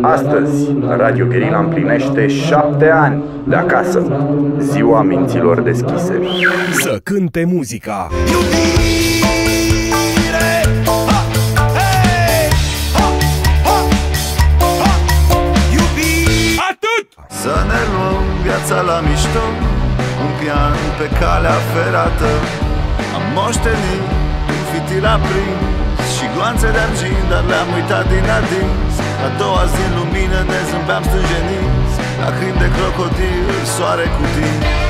Astăzi, Radio Guerilla împlinește șapte ani de acasă, ziua minților deschise. Să cânte muzica. Atât! Să ne luăm viața la mișto Un pian pe calea ferată. Am moștenit un fitil aprins Și gloanțe de argint, dar le-am uitat din adins. A doua zi în lumină ne zâmbeam stânjeniți. Lacrimi de crocodil, soare cu tine